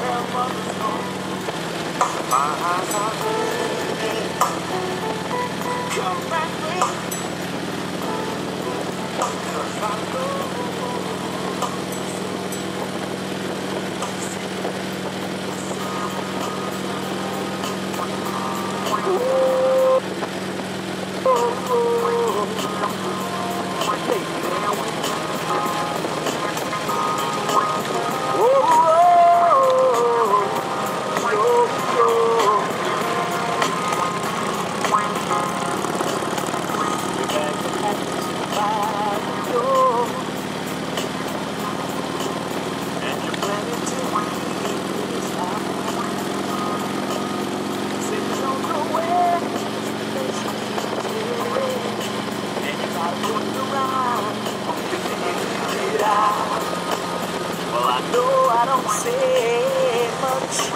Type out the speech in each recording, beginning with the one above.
her mother's home. My eyes are. I know I don't say much.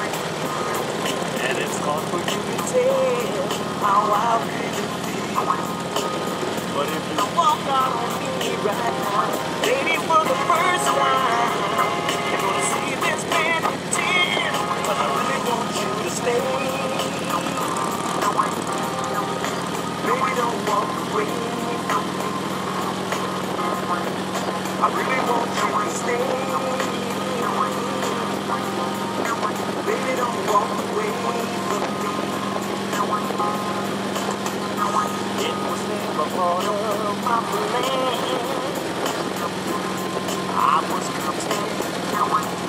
And it's hard for you to tell how I really feel. But if you walk out on me right now, baby, for the first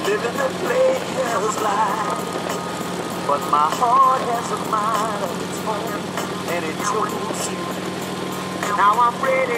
living a player's life. But my heart has a mind of its own, and it chose you. Now I'm ready.